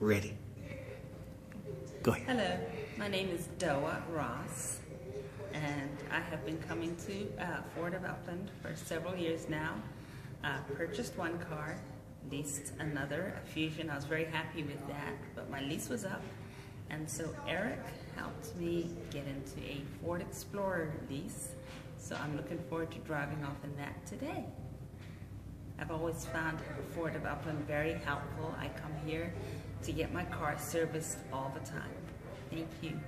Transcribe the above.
ready. Go ahead. Hello, my name is Doa Ross, and I have been coming to uh, Ford of Upland for several years now. Uh, purchased one car, leased another, a Fusion. I was very happy with that, but my lease was up, and so Eric helped me get into a Ford Explorer lease. So I'm looking forward to driving off in that today. I've always found Ford of Upland very helpful. I come here to get my car serviced all the time. Thank you.